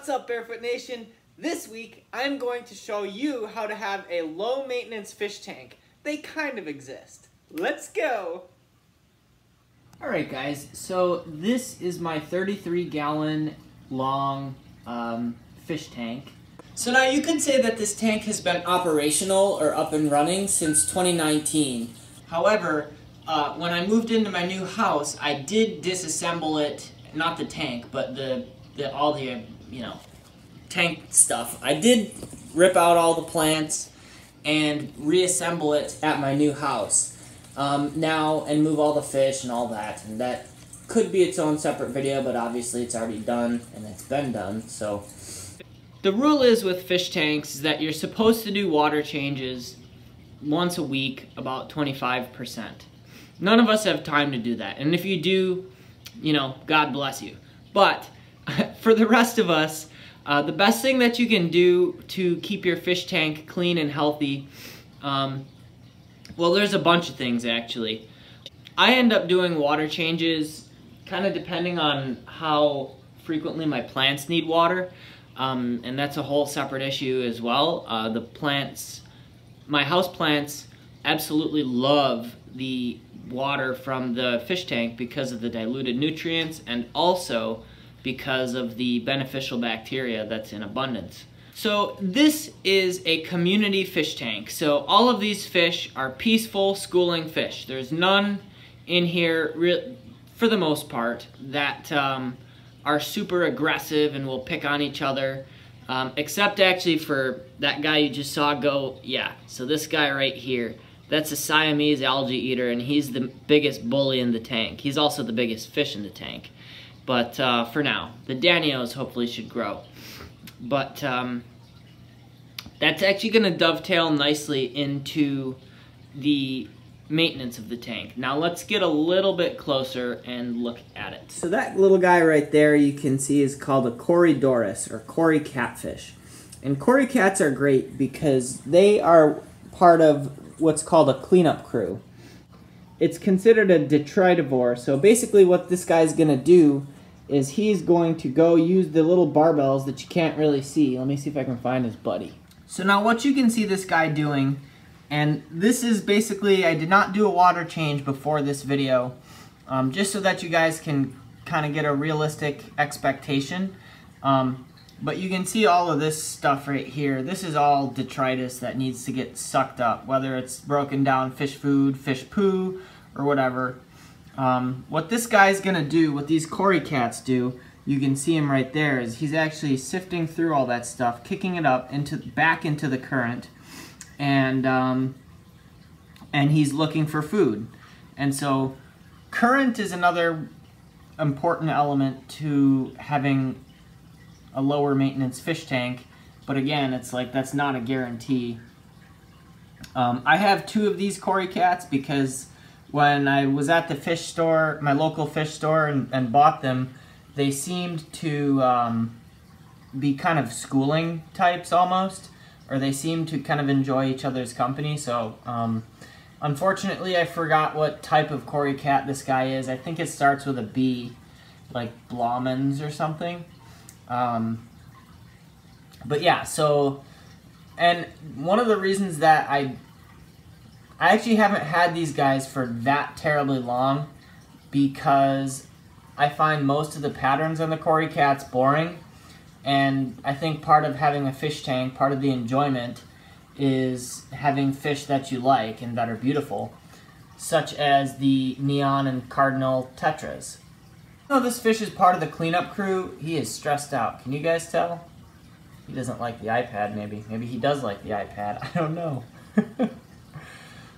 What's up Barefoot Nation? This week I'm going to show you how to have a low maintenance fish tank. They kind of exist. Let's go! Alright guys, so this is my 33 gallon long um, fish tank. So now you can say that this tank has been operational or up and running since 2019. However, uh, when I moved into my new house, I did disassemble it, not the tank, but the, the all the, you know, tank stuff. I did rip out all the plants and reassemble it at my new house. Um, now, and move all the fish and all that, and that could be its own separate video, but obviously it's already done, and it's been done, so... The rule is with fish tanks is that you're supposed to do water changes once a week, about 25%. None of us have time to do that. And if you do, you know, God bless you. But for the rest of us, uh, the best thing that you can do to keep your fish tank clean and healthy, um, well, there's a bunch of things actually. I end up doing water changes kind of depending on how frequently my plants need water. Um, and that's a whole separate issue as well. Uh, the plants, my house plants absolutely love the water from the fish tank because of the diluted nutrients and also because of the beneficial bacteria that's in abundance. So this is a community fish tank. So all of these fish are peaceful schooling fish. There's none in here, for the most part, that um, are super aggressive and will pick on each other. Um, except actually for that guy you just saw go, yeah, so this guy right here. That's a Siamese algae eater, and he's the biggest bully in the tank. He's also the biggest fish in the tank. But uh, for now, the Danios hopefully should grow. But um, that's actually going to dovetail nicely into the maintenance of the tank. Now let's get a little bit closer and look at it. So that little guy right there you can see is called a Corydoras or Cory catfish. And Cory cats are great because they are part of what's called a cleanup crew. It's considered a detritivore, so basically what this guy's going to do is he's going to go use the little barbels that you can't really see. Let me see if I can find his buddy. So now what you can see this guy doing, and this is basically, I did not do a water change before this video, um, just so that you guys can kind of get a realistic expectation. Um, but you can see all of this stuff right here. This is all detritus that needs to get sucked up, whether it's broken down fish food, fish poo, or whatever. Um, what this guy's gonna do, what these Cory cats do, you can see him right there, is he's actually sifting through all that stuff, kicking it up into back into the current, and um, and he's looking for food. And so current is another important element to having a lower maintenance fish tank, but again, it's like that's not a guarantee. Um, I have two of these Cory cats because when I was at the fish store, my local fish store, and, and bought them, they seemed to um, be kind of schooling types almost, or they seemed to kind of enjoy each other's company. So, um, unfortunately, I forgot what type of Cory cat this guy is. I think it starts with a B, like Blomans or something. Um, but yeah, so, and one of the reasons that I I actually haven't had these guys for that terribly long because I find most of the patterns on the Cory Cats boring. And I think part of having a fish tank, part of the enjoyment, is having fish that you like and that are beautiful, such as the Neon and Cardinal Tetras. No, this fish is part of the cleanup crew. He is stressed out. Can you guys tell? He doesn't like the iPad, maybe. Maybe he does like the iPad. I don't know.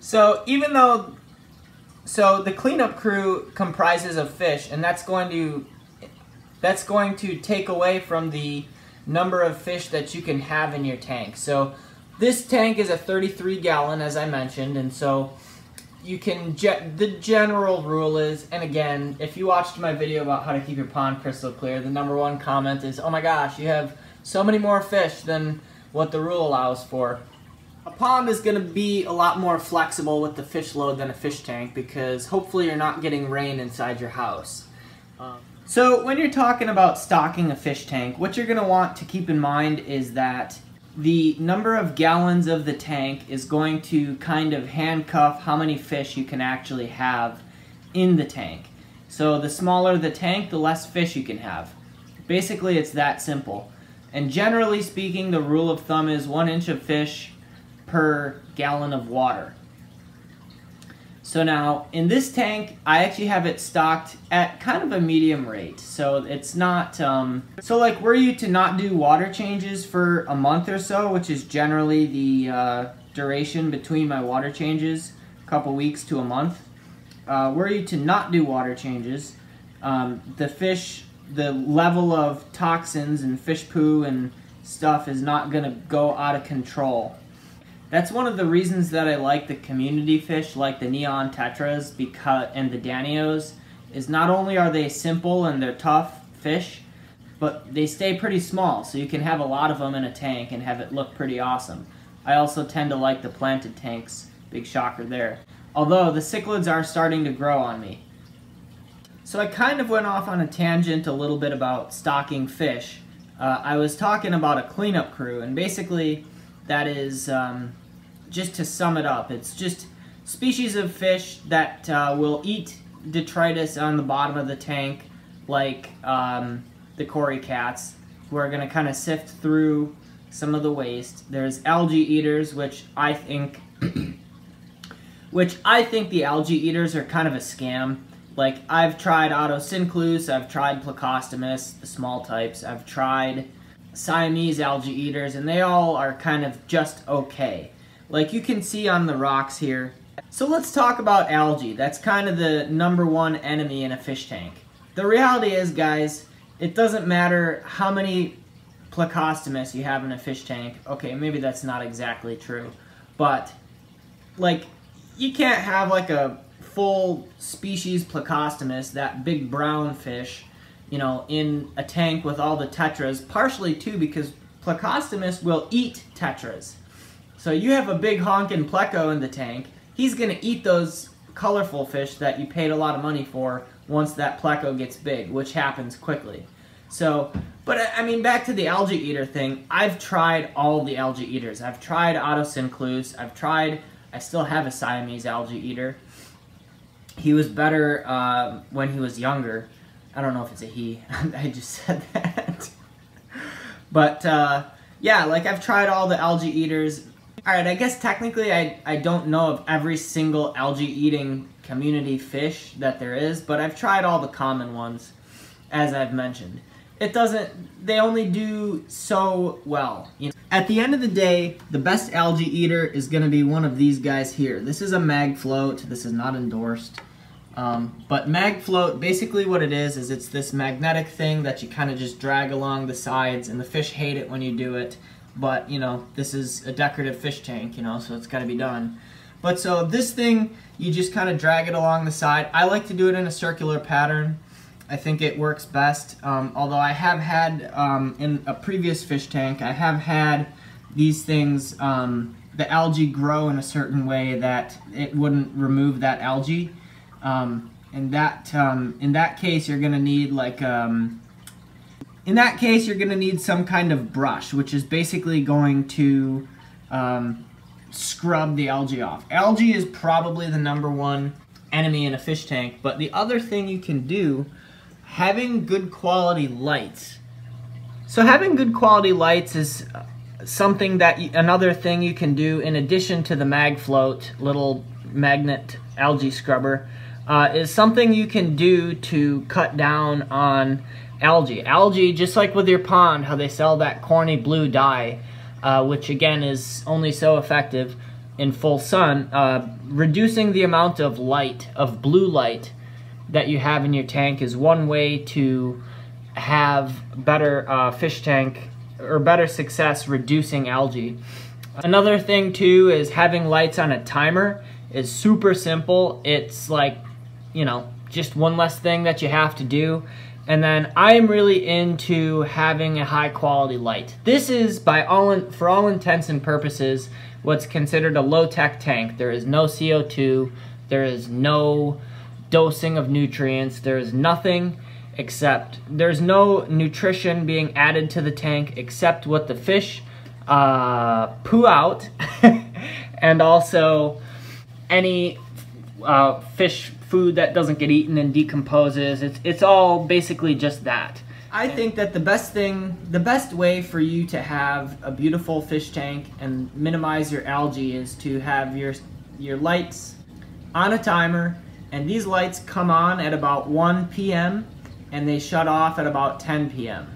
So even though, so the cleanup crew comprises of fish, and that's going to, that's going to take away from the number of fish that you can have in your tank. So this tank is a 33 gallon, as I mentioned, and so you can, the general rule is, and again, if you watched my video about how to keep your pond crystal clear, the number one comment is, oh my gosh, you have so many more fish than what the rule allows for. A pond is going to be a lot more flexible with the fish load than a fish tank because hopefully you're not getting rain inside your house. Um, So when you're talking about stocking a fish tank, what you're going to want to keep in mind is that the number of gallons of the tank is going to kind of handcuff how many fish you can actually have in the tank. So the smaller the tank, the less fish you can have. Basically, it's that simple. And generally speaking, the rule of thumb is one inch of fish per gallon of water. So now, in this tank, I actually have it stocked at kind of a medium rate. So it's not, um, so like were you to not do water changes for a month or so, which is generally the uh, duration between my water changes, a couple weeks to a month, uh, were you to not do water changes, um, the fish, the level of toxins and fish poo and stuff is not to go out of control. That's one of the reasons that I like the community fish, like the neon tetras because and the danios, is not only are they simple and they're tough fish, but they stay pretty small, so you can have a lot of them in a tank and have it look pretty awesome. I also tend to like the planted tanks. Big shocker there. Although the cichlids are starting to grow on me. So I kind of went off on a tangent a little bit about stocking fish. Uh, I was talking about a cleanup crew, and basically that is, um, just to sum it up, it's just species of fish that uh, will eat detritus on the bottom of the tank, like um, the cory cats, who are going to kind of sift through some of the waste. There's algae eaters, which I think which I think the algae eaters are kind of a scam. Like, I've tried Otocinclus, I've tried Plecostomus, the small types, I've tried Siamese algae eaters, and they all are kind of just okay. Like you can see on the rocks here. So let's talk about algae. That's kind of the number one enemy in a fish tank. The reality is, guys, it doesn't matter how many Plecostomus you have in a fish tank. Okay, maybe that's not exactly true. But, like, you can't have like a full species Plecostomus, that big brown fish, you know, in a tank with all the tetras, partially too because Plecostomus will eat tetras. So you have a big honkin' pleco in the tank, he's gonna eat those colorful fish that you paid a lot of money for once that pleco gets big, which happens quickly. So, but I mean, back to the algae eater thing, I've tried all the algae eaters. I've tried Otocinclus, I've tried I still have a Siamese algae eater. He was better uh, when he was younger. I don't know if it's a he. I just said that. but uh, yeah, like I've tried all the algae eaters. All right, I guess technically I, I don't know of every single algae eating community fish that there is, but I've tried all the common ones, as I've mentioned. It doesn't, they only do so well. You know? At the end of the day, the best algae eater is going to be one of these guys here. This is a mag float. This is not endorsed. Um, but mag float, basically what it is, is it's this magnetic thing that you kind of just drag along the sides, and the fish hate it when you do it. But, you know, this is a decorative fish tank, you know, so it's got to be done. But so this thing, you just kind of drag it along the side. I like to do it in a circular pattern. I think it works best. Um, although I have had, um, in a previous fish tank, I have had these things, um, the algae grow in a certain way that it wouldn't remove that algae. Um, in that, um, in that case, you're going to need like, um, in that case, you're going to need some kind of brush, which is basically going to scrub the algae off. Algae is probably the number one enemy in a fish tank, but the other thing you can do having good quality lights. So having good quality lights is something that another thing you can do in addition to the mag float little magnet algae scrubber uh, is something you can do to cut down on algae. Algae, just like with your pond, how they sell that corny blue dye, uh, which again is only so effective in full sun, uh, reducing the amount of light, of blue light, that you have in your tank is one way to have better uh, fish tank or better success reducing algae. Another thing too is having lights on a timer is super simple. It's like, you know, just one less thing that you have to do. And then I'm really into having a high quality light. This is by all in, for all intents and purposes what's considered a low tech tank. There is no CO2, there is no dosing of nutrients. There is nothing except there's no nutrition being added to the tank except what the fish uh, poo out and also any uh, fish food that doesn't get eaten and decomposes. It's, it's all basically just that. I think that the best thing, the best way for you to have a beautiful fish tank and minimize your algae is to have your, your lights on a timer and these lights come on at about 1 p.m. and they shut off at about 10 p.m.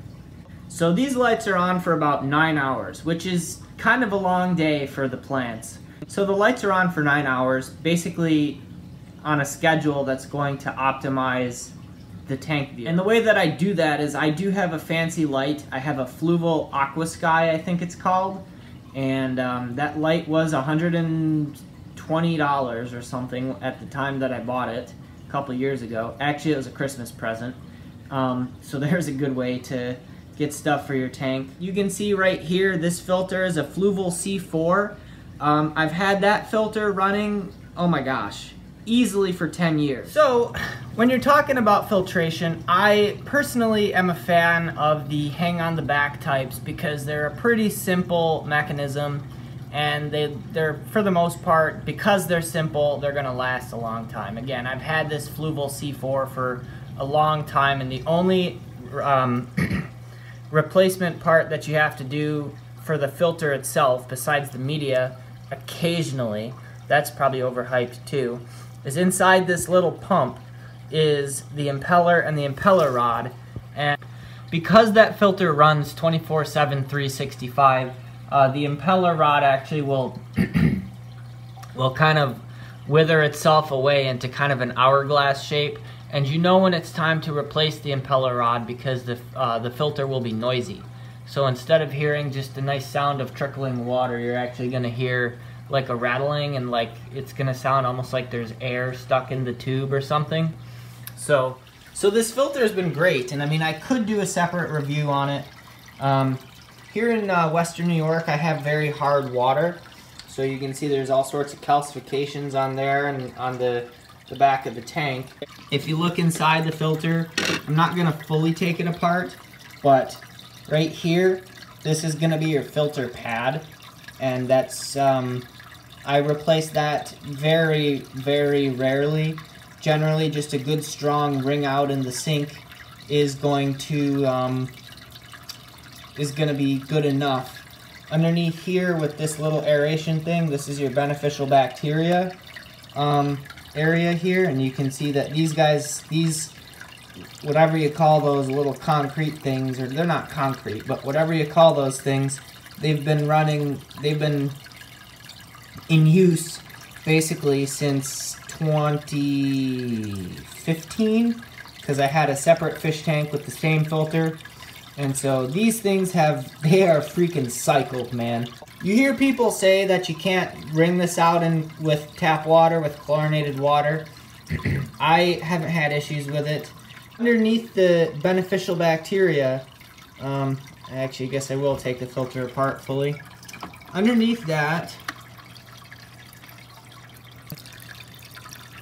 So these lights are on for about 9 hours, which is kind of a long day for the plants. So the lights are on for 9 hours, basically on a schedule that's going to optimize the tank view. And the way that I do that is I do have a fancy light. I have a Fluval Aqua Sky, I think it's called. And um, that light was 120 dollars or something at the time that I bought it a couple years ago. Actually, it was a Christmas present. Um, so there's a good way to get stuff for your tank. You can see right here, this filter is a Fluval C4. Um, I've had that filter running, oh my gosh, easily for 10 years. So, when you're talking about filtration, I personally am a fan of the hang on the back types because they're a pretty simple mechanism and they, they're, for the most part, because they're simple, they're gonna last a long time. Again, I've had this Fluval C4 for a long time and the only um, replacement part that you have to do for the filter itself, besides the media, occasionally, that's probably overhyped too, is inside this little pump is the impeller and the impeller rod. And because that filter runs 24-7, 365, uh, the impeller rod actually will, will kind of wither itself away into kind of an hourglass shape. And you know when it's time to replace the impeller rod because the, uh, the filter will be noisy. So instead of hearing just a nice sound of trickling water, you're actually going to hear like a rattling and like it's gonna sound almost like there's air stuck in the tube or something. So, so this filter has been great, and I mean I could do a separate review on it. Um, here in uh, Western New York, I have very hard water, so you can see there's all sorts of calcifications on there and on the the back of the tank. If you look inside the filter, I'm not gonna fully take it apart, but right here, this is gonna be your filter pad, and that's um, I replace that very, very rarely. Generally, just a good strong ring out in the sink is going to um, is going to be good enough. Underneath here with this little aeration thing, this is your beneficial bacteria um, area here, and you can see that these guys, these whatever you call those little concrete things, or they're not concrete, but whatever you call those things, they've been running, they've been in use basically since 2015 because I had a separate fish tank with the same filter. And so these things have, they are freaking cycled, man. You hear people say that you can't wring this out in, with tap water, with chlorinated water. I haven't had issues with it. Underneath the beneficial bacteria, um, actually I guess I will take the filter apart fully. Underneath that,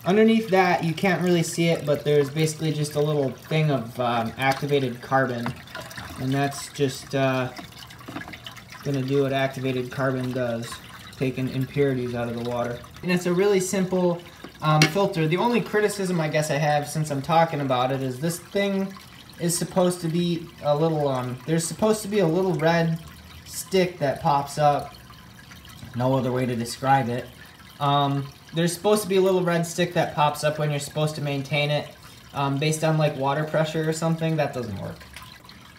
Underneath that, you can't really see it, but there's basically just a little thing of um, activated carbon. And that's just uh, going to do what activated carbon does, taking impurities out of the water. And it's a really simple um, filter. The only criticism I guess I have since I'm talking about it is this thing is supposed to be a little, um, there's supposed to be a little red stick that pops up. No other way to describe it. Um, there's supposed to be a little red stick that pops up when you're supposed to maintain it um, based on like water pressure or something. That doesn't work.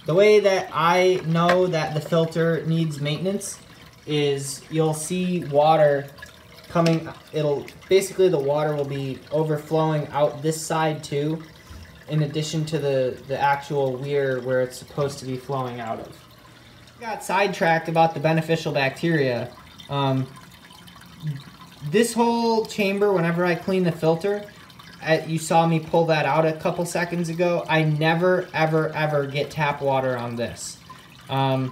The way that I know that the filter needs maintenance is you'll see water coming, it'll, basically the water will be overflowing out this side too, in addition to the, the actual weir where it's supposed to be flowing out of. Got sidetracked about the beneficial bacteria. Um, this whole chamber, whenever I clean the filter, you saw me pull that out a couple seconds ago. I never, ever, ever get tap water on this. Um,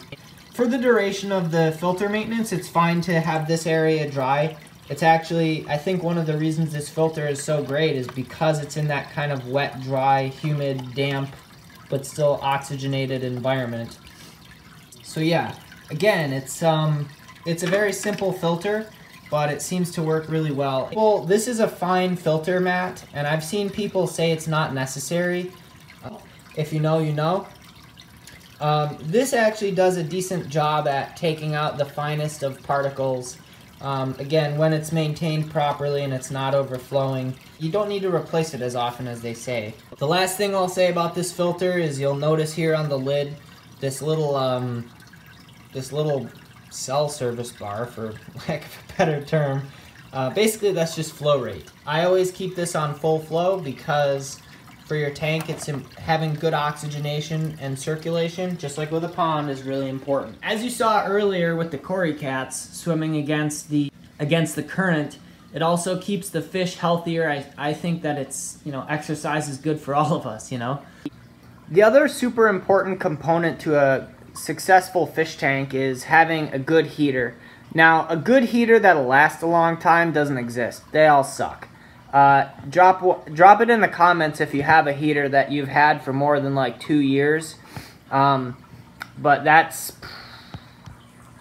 for the duration of the filter maintenance, it's fine to have this area dry. It's actually, I think one of the reasons this filter is so great is because it's in that kind of wet, dry, humid, damp but still oxygenated environment. So yeah, again, it's um, it's a very simple filter, but it seems to work really well. Well, this is a fine filter mat, and I've seen people say it's not necessary. If you know, you know. Um, this actually does a decent job at taking out the finest of particles. Um, again, when it's maintained properly and it's not overflowing, you don't need to replace it as often as they say. The last thing I'll say about this filter is you'll notice here on the lid this little um, this little cell service bar, for lack of a better term. Uh, basically, that's just flow rate. I always keep this on full flow because for your tank, it's having good oxygenation and circulation, just like with a pond, is really important. As you saw earlier with the cory cats swimming against the against the current, it also keeps the fish healthier. I, I think that it's, you know, exercise is good for all of us, you know. The other super important component to a successful fish tank is having a good heater. Now, a good heater that'll last a long time doesn't exist. They all suck. Uh, drop drop it in the comments if you have a heater that you've had for more than like two years. Um, but that's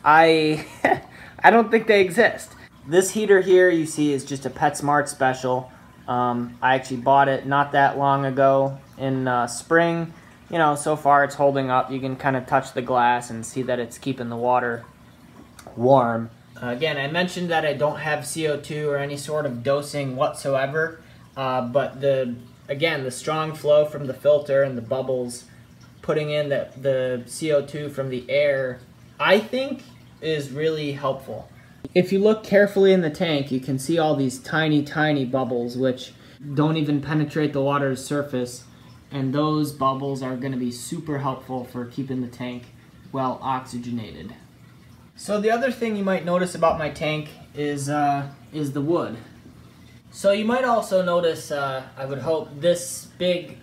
I I don't think they exist. This heater here you see is just a PetSmart special. Um, I actually bought it not that long ago in uh, spring. You know, so far it's holding up. You can kind of touch the glass and see that it's keeping the water warm. Uh, again, I mentioned that I don't have CO2 or any sort of dosing whatsoever, uh, but the again, the strong flow from the filter and the bubbles putting in the, the CO2 from the air, I think is really helpful. If you look carefully in the tank, you can see all these tiny, tiny bubbles which don't even penetrate the water's surface, and those bubbles are going to be super helpful for keeping the tank well oxygenated. So the other thing you might notice about my tank is, uh, is the wood. So you might also notice, uh, I would hope, this big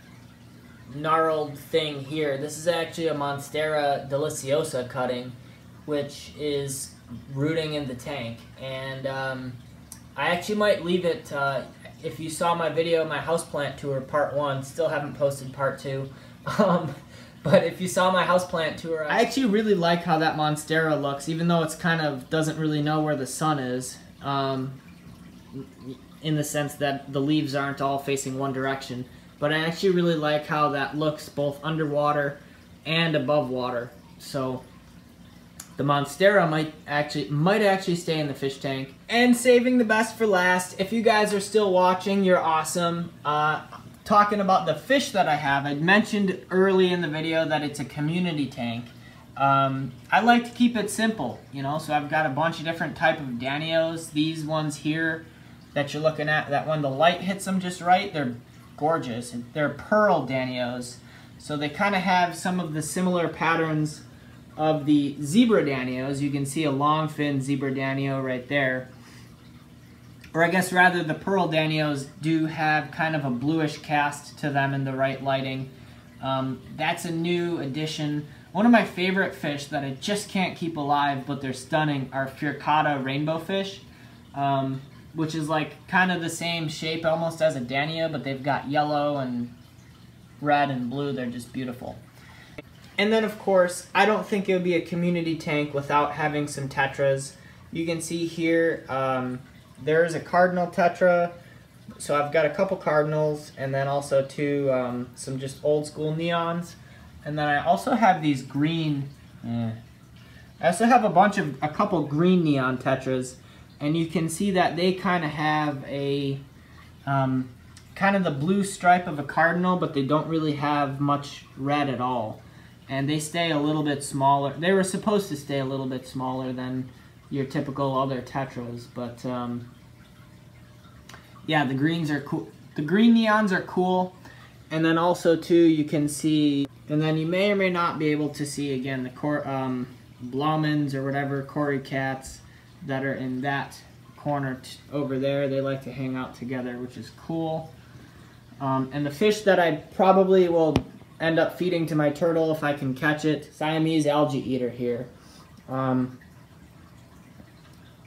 gnarled thing here. This is actually a Monstera deliciosa cutting, which is rooting in the tank. And um, I actually might leave it, uh, if you saw my video, my houseplant tour, part one, still haven't posted part two. Um, but if you saw my houseplant tour, I actually really like how that Monstera looks, even though it's kind of doesn't really know where the sun is. Um, in the sense that the leaves aren't all facing one direction. But I actually really like how that looks both underwater and above water. So the Monstera might actually might actually stay in the fish tank. And saving the best for last, if you guys are still watching, you're awesome. Uh, talking about the fish that I have, I mentioned early in the video that it's a community tank. Um, I like to keep it simple, you know, so I've got a bunch of different type of Danios. These ones here that you're looking at, that when the light hits them just right, they're gorgeous. They're pearl Danios, so they kind of have some of the similar patterns of the zebra Danios. You can see a long fin zebra Danio right there or I guess rather the Pearl Danios do have kind of a bluish cast to them in the right lighting. Um, that's a new addition. One of my favorite fish that I just can't keep alive, but they're stunning, are Furcata rainbow fish, um, which is like kind of the same shape almost as a Danio, but they've got yellow and red and blue. They're just beautiful. And then, of course, I don't think it would be a community tank without having some tetras. You can see here, um, there is a cardinal tetra. So I've got a couple cardinals and then also two, um, some just old school neons. And then I also have these green, eh. I also have a bunch of, a couple green neon tetras. And you can see that they kind of have a, um, kind of the blue stripe of a cardinal, but they don't really have much red at all. And they stay a little bit smaller. They were supposed to stay a little bit smaller than your typical other tetras, but um, yeah, the greens are cool. The green neons are cool, and then also too you can see, and then you may or may not be able to see again the cor um, Blomens or whatever cory cats that are in that corner over there. They like to hang out together, which is cool. Um, and the fish that I probably will end up feeding to my turtle if I can catch it, Siamese algae eater here. Um,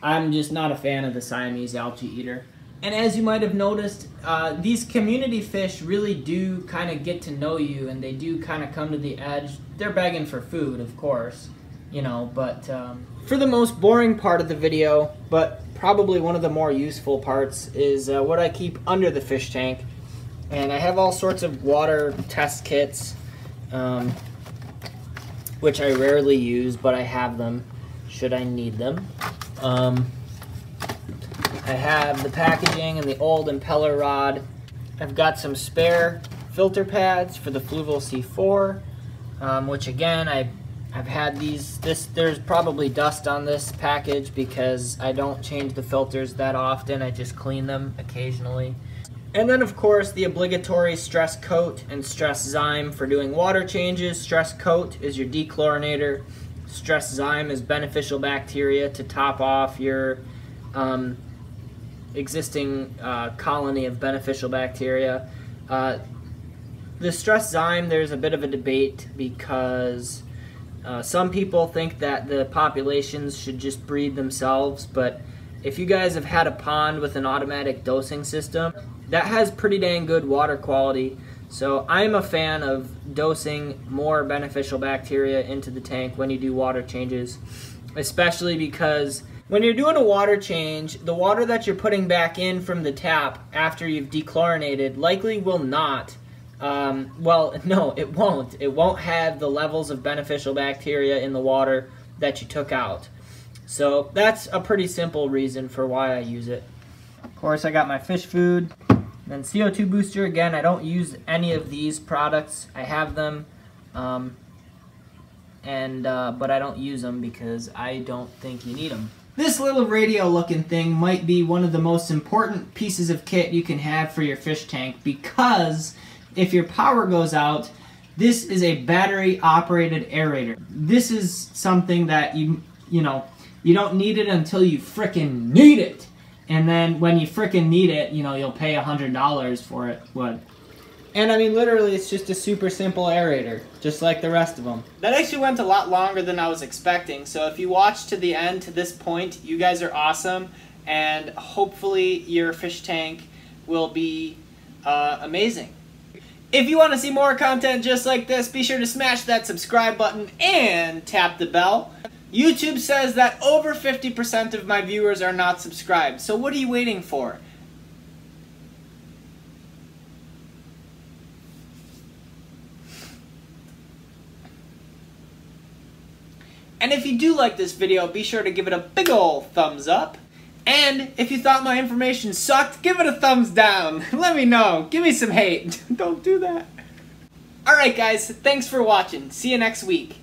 I'm just not a fan of the Siamese algae eater. And as you might have noticed, uh, these community fish really do kind of get to know you and they do kind of come to the edge. They're begging for food, of course, you know, but um, for the most boring part of the video, but probably one of the more useful parts, is uh, what I keep under the fish tank. And I have all sorts of water test kits, um, which I rarely use, but I have them should I need them. Um, I have the packaging and the old impeller rod. I've got some spare filter pads for the Fluval C4, um, which again, I, I've had these, this, there's probably dust on this package because I don't change the filters that often, I just clean them occasionally. And then of course the obligatory stress coat and stress zyme for doing water changes. Stress coat is your dechlorinator. Stress zyme is beneficial bacteria to top off your um, existing uh, colony of beneficial bacteria. Uh, the stress zyme, there's a bit of a debate because uh, some people think that the populations should just breed themselves, but if you guys have had a pond with an automatic dosing system, that has pretty dang good water quality. So I'm a fan of dosing more beneficial bacteria into the tank when you do water changes, especially because when you're doing a water change, the water that you're putting back in from the tap after you've dechlorinated likely will not, um, well, no, it won't. It won't have the levels of beneficial bacteria in the water that you took out. So that's a pretty simple reason for why I use it. Of course, I got my fish food. Then CO2 booster, again, I don't use any of these products. I have them, um, and uh, but I don't use them because I don't think you need them. This little radio looking thing might be one of the most important pieces of kit you can have for your fish tank because if your power goes out, this is a battery operated aerator. This is something that you, you know, you don't need it until you fricking need it. And then when you fricking need it, you know, you'll pay a $100 for it. What? And I mean, literally, it's just a super simple aerator, just like the rest of them. That actually went a lot longer than I was expecting, so if you watched to the end, to this point, you guys are awesome, and hopefully your fish tank will be uh, amazing. If you want to see more content just like this, be sure to smash that subscribe button and tap the bell. YouTube says that over 50% of my viewers are not subscribed, so what are you waiting for? And if you do like this video, be sure to give it a big ol' thumbs up. And if you thought my information sucked, give it a thumbs down. Let me know. Give me some hate. Don't do that. Alright guys, thanks for watching. See you next week.